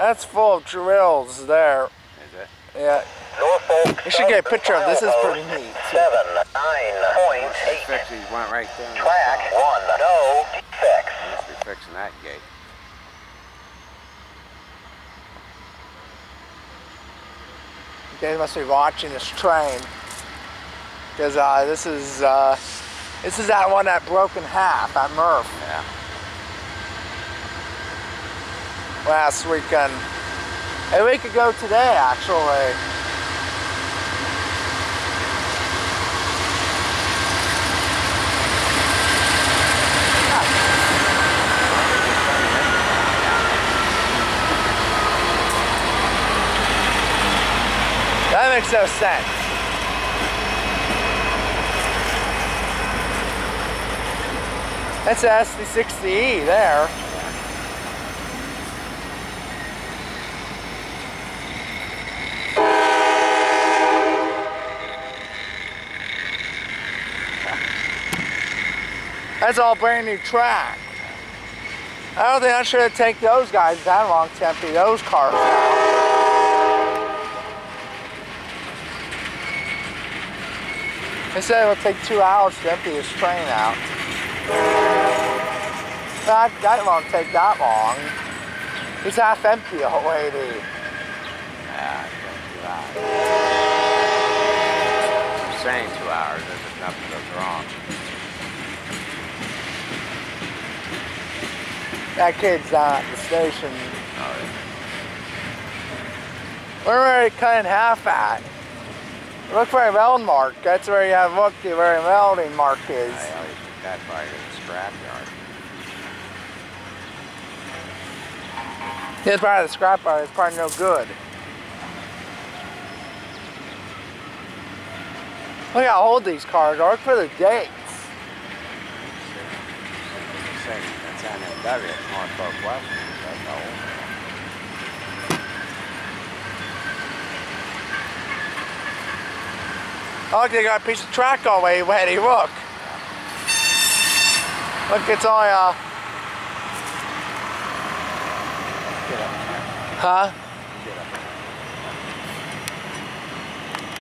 That's full of drills there. Is it? Yeah. Norfolk. You should get a picture of this. This is pretty neat. Seven nine point They eight. fixed these one right there. in the Track one. No defects. They must be fixing that gate. You guys must be watching this train. Because uh, this is uh, this is that one that broke in half at Murph Yeah. Last weekend. A week ago today, actually. That makes no sense. That's a SD60E there. That's all brand new track. I don't think I should have taken those guys that long to empty those cars out. They said it'll take two hours to empty this train out. That, that won't take that long. It's half empty already. Yeah, two hours. You're saying two hours if nothing goes wrong. That kid's not at the station. Where are they cutting half at? Look for a weld mark. That's where you have looked at where a welding mark is. I always took that part of the scrap yard. It's part of the scrap yard. It's probably no good. Look how old these cars are. Look for the dates. That's N&W, it's Norfolk Western, that's old. Oh, they got a piece of track already ready. Look. Look, it's all, uh, huh?